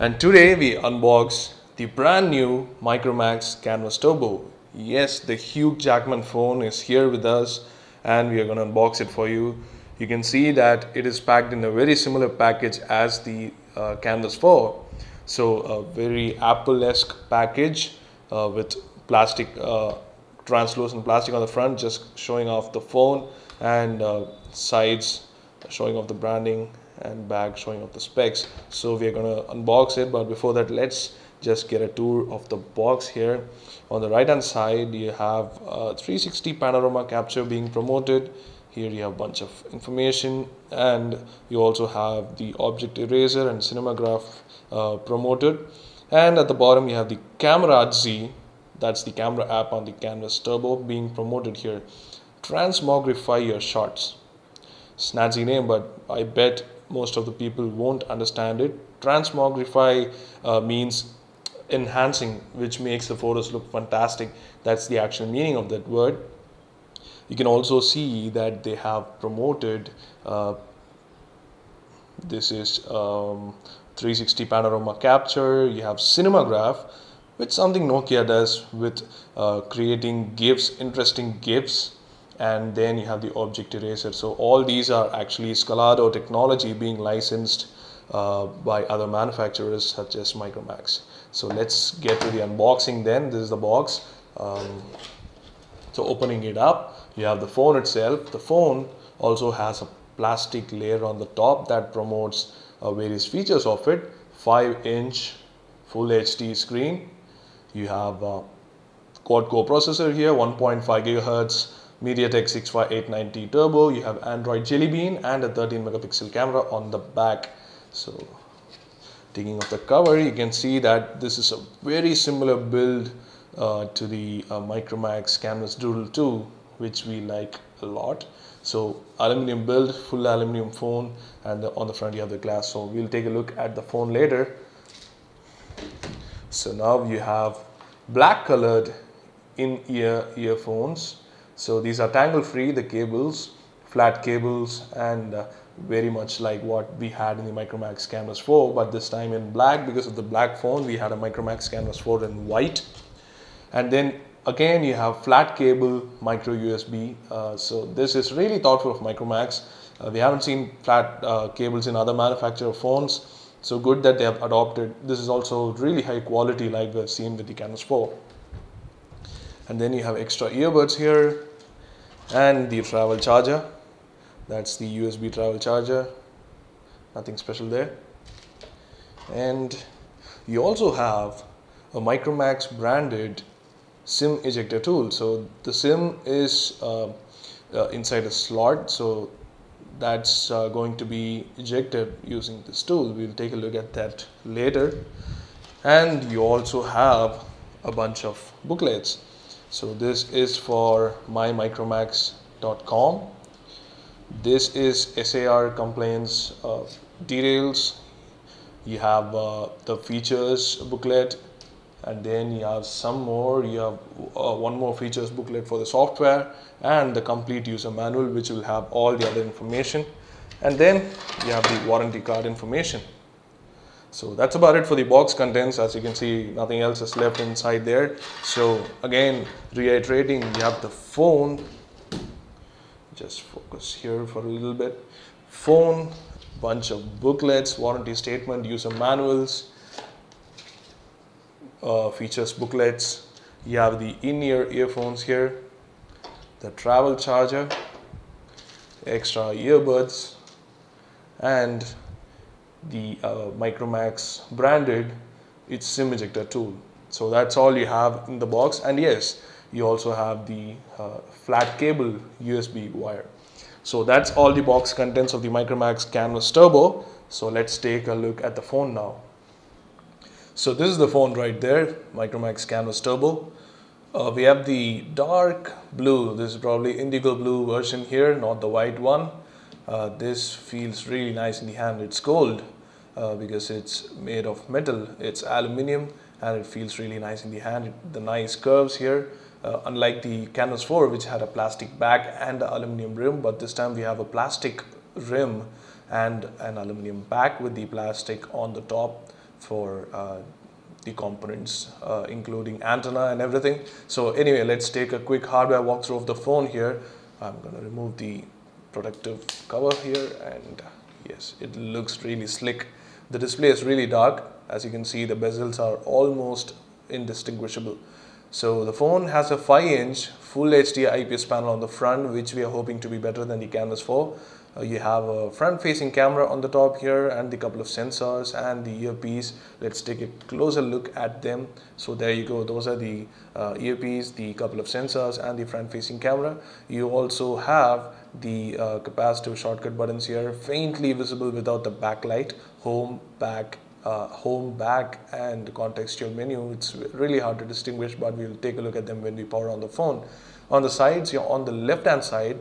And today we unbox the brand new Micromax Canvas Turbo. Yes, the Hugh Jackman phone is here with us and we are going to unbox it for you. You can see that it is packed in a very similar package as the uh, Canvas 4. So a very Apple-esque package uh, with plastic, uh, translucent plastic on the front just showing off the phone and uh, sides showing off the branding and back showing off the specs. So we are going to unbox it but before that let's just get a tour of the box here. On the right hand side you have a 360 panorama capture being promoted. Here you have a bunch of information and you also have the object eraser and cinemagraph uh, promoted. And at the bottom you have the camera z. That's the camera app on the canvas turbo being promoted here. Transmogrify your shots. Snazzy name but i bet most of the people won't understand it. Transmogrify uh, means enhancing, which makes the photos look fantastic. That's the actual meaning of that word. You can also see that they have promoted uh, this is um, 360 panorama capture. You have cinemagraph, which something Nokia does with uh, creating GIFs, interesting GIFs and then you have the object eraser. So all these are actually Scalado technology being licensed uh, by other manufacturers such as Micromax. So let's get to the unboxing then. This is the box. Um, so opening it up, you have the phone itself. The phone also has a plastic layer on the top that promotes uh, various features of it. 5 inch full HD screen. You have a quad core processor here, 1.5 gigahertz MediaTek 65890 Turbo, you have Android Jelly Bean and a 13 megapixel camera on the back. So taking off the cover, you can see that this is a very similar build uh, to the uh, Micromax Canvas Doodle 2, which we like a lot. So aluminum build, full aluminum phone, and the, on the front you have the glass. So we'll take a look at the phone later. So now you have black colored in-ear earphones so these are tangle free, the cables, flat cables and uh, very much like what we had in the Micromax Canvas 4 but this time in black. Because of the black phone we had a Micromax Canvas 4 in white. And then again you have flat cable micro USB uh, so this is really thoughtful of Micromax. Uh, we haven't seen flat uh, cables in other manufacturer phones. So good that they have adopted. This is also really high quality like we've seen with the Canvas 4 and then you have extra earbuds here and the travel charger. That's the USB travel charger. Nothing special there. And you also have a Micromax branded SIM ejector tool. So the SIM is uh, uh, inside a slot. So that's uh, going to be ejected using this tool. We'll take a look at that later. And you also have a bunch of booklets so this is for mymicromax.com this is SAR complaints uh, details you have uh, the features booklet and then you have some more. You have uh, one more features booklet for the software and the complete user manual which will have all the other information. And then you have the warranty card information so that's about it for the box contents. As you can see, nothing else is left inside there. So again, reiterating, you have the phone. Just focus here for a little bit. Phone, bunch of booklets, warranty statement, user manuals, uh, features booklets. You have the in-ear earphones here, the travel charger, extra earbuds, and the uh, Micromax branded it's SIM ejector tool. So that's all you have in the box. And yes, you also have the uh, flat cable USB wire. So that's all the box contents of the Micromax Canvas Turbo. So let's take a look at the phone now. So this is the phone right there, Micromax Canvas Turbo. Uh, we have the dark blue, this is probably indigo blue version here, not the white one. Uh, this feels really nice in the hand. It's gold uh, because it's made of metal. It's aluminium and it feels really nice in the hand. The nice curves here. Uh, unlike the Canvas 4 which had a plastic back and aluminum rim but this time we have a plastic rim and an aluminum back with the plastic on the top for uh, the components uh, including antenna and everything. So anyway, let's take a quick hardware walkthrough of the phone here. I'm going to remove the protective cover here and uh, yes, it looks really slick. The display is really dark. As you can see, the bezels are almost indistinguishable. So the phone has a 5 inch full HD IPS panel on the front which we are hoping to be better than the Canvas 4 uh, you have a front facing camera on the top here and the couple of sensors and the earpiece. Let's take a closer look at them. So there you go. Those are the uh, earpiece the couple of sensors and the front facing camera. You also have the uh, capacitive shortcut buttons here faintly visible without the backlight. Home back uh, home back and contextual menu. It's really hard to distinguish but we'll take a look at them when we power on the phone. On the sides you're on the left hand side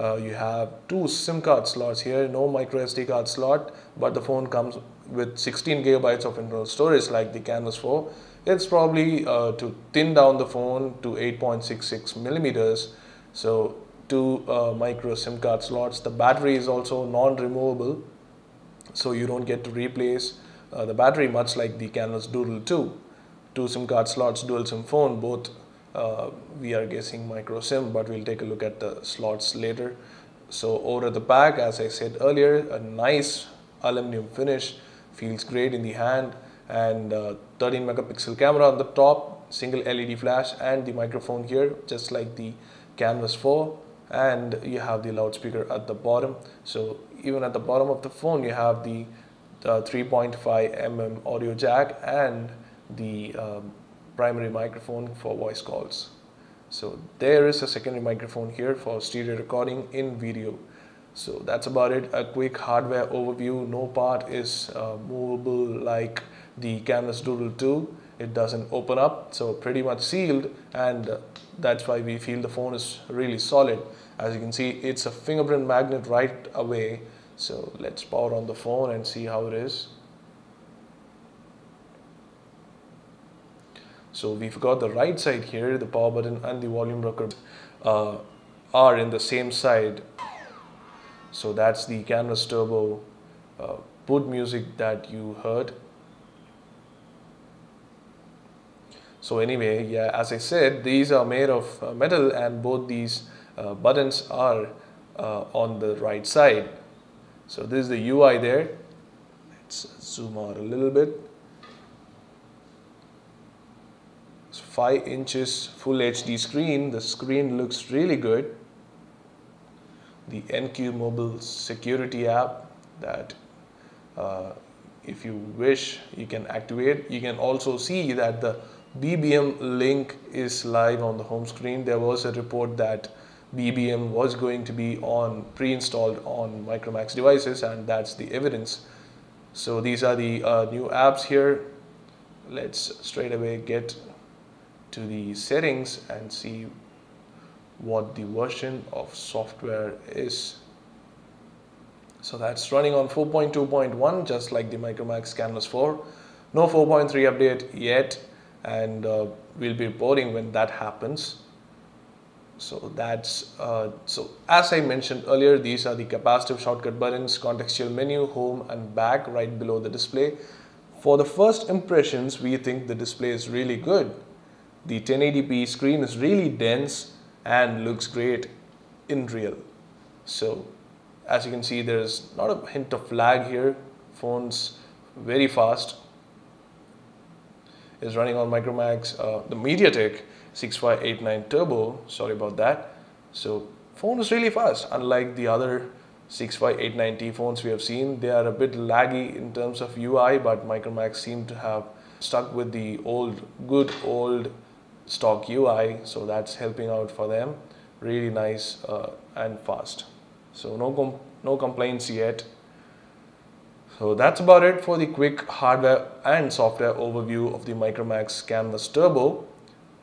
uh, you have two SIM card slots here, no micro SD card slot, but the phone comes with 16 gigabytes of internal storage like the Canvas 4. It's probably uh, to thin down the phone to 8.66 millimeters. So two uh, micro SIM card slots. The battery is also non-removable, so you don't get to replace uh, the battery much like the Canvas Doodle 2. Two SIM card slots, dual SIM phone, both uh, we are guessing micro SIM, but we'll take a look at the slots later. So over the back, as I said earlier, a nice aluminum finish, feels great in the hand and uh, 13 megapixel camera on the top, single LED flash and the microphone here, just like the Canvas 4 and you have the loudspeaker at the bottom. So even at the bottom of the phone, you have the, the 3.5 mm audio jack and the um, primary microphone for voice calls. So there is a secondary microphone here for stereo recording in video. So that's about it. A quick hardware overview. No part is uh, movable like the Canvas Doodle 2. It doesn't open up, so pretty much sealed and uh, that's why we feel the phone is really solid. As you can see, it's a fingerprint magnet right away. So let's power on the phone and see how it is. So we've got the right side here, the power button and the volume rocker uh, are in the same side. So that's the Canvas Turbo uh, boot music that you heard. So anyway, yeah, as I said, these are made of uh, metal and both these uh, buttons are uh, on the right side. So this is the UI there. Let's zoom out a little bit. 5 inches full HD screen. The screen looks really good. The NQ Mobile security app that uh, if you wish you can activate. You can also see that the BBM link is live on the home screen. There was a report that BBM was going to be on pre-installed on Micromax devices and that's the evidence. So these are the uh, new apps here. Let's straight away get to the settings and see what the version of software is. So that's running on 4.2.1 just like the Micromax Canvas 4. No 4.3 update yet and uh, we'll be reporting when that happens. So that's uh, so as I mentioned earlier these are the capacitive shortcut buttons, contextual menu, home and back right below the display. For the first impressions we think the display is really good the 1080p screen is really dense and looks great in real. So as you can see there's not a hint of lag here. Phone's very fast. Is running on Micromax, uh, the MediaTek 6589 Turbo, sorry about that. So phone is really fast unlike the other 65890 phones we have seen. They are a bit laggy in terms of UI but Micromax seem to have stuck with the old, good old stock UI so that's helping out for them. Really nice uh, and fast. So no com no complaints yet. So that's about it for the quick hardware and software overview of the Micromax Canvas Turbo.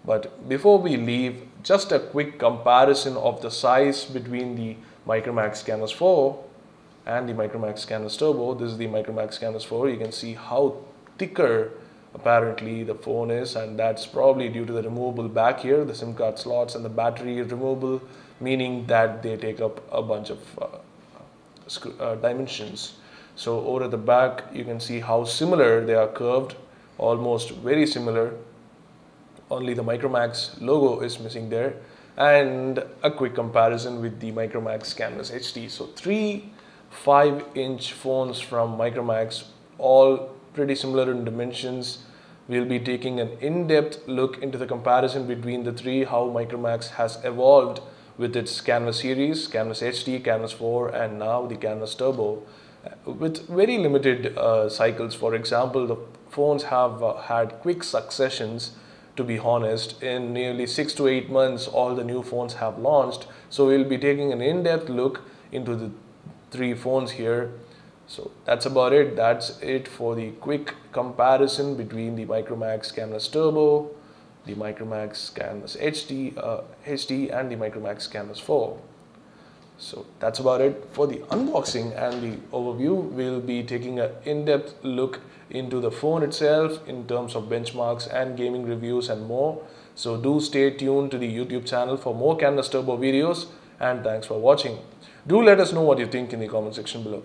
But before we leave just a quick comparison of the size between the Micromax Canvas 4 and the Micromax Canvas Turbo. This is the Micromax Canvas 4 you can see how thicker apparently the phone is and that's probably due to the removable back here the SIM card slots and the battery is removable meaning that they take up a bunch of uh, uh, dimensions So over at the back, you can see how similar they are curved, almost very similar. Only the Micromax logo is missing there. And a quick comparison with the Micromax Canvas HD. So three 5 inch phones from Micromax, all pretty similar in dimensions. We'll be taking an in-depth look into the comparison between the three, how Micromax has evolved with its Canvas series, Canvas HD, Canvas 4 and now the Canvas Turbo with very limited uh, cycles. For example, the phones have uh, had quick successions to be honest. In nearly six to eight months, all the new phones have launched. So we'll be taking an in-depth look into the three phones here. So that's about it. That's it for the quick comparison between the Micromax Canvas Turbo, the Micromax Canvas HD, uh, HD and the Micromax Canvas 4. So that's about it for the unboxing and the overview. We'll be taking an in-depth look into the phone itself in terms of benchmarks and gaming reviews and more. So do stay tuned to the YouTube channel for more Canvas Turbo videos and thanks for watching. Do let us know what you think in the comment section below.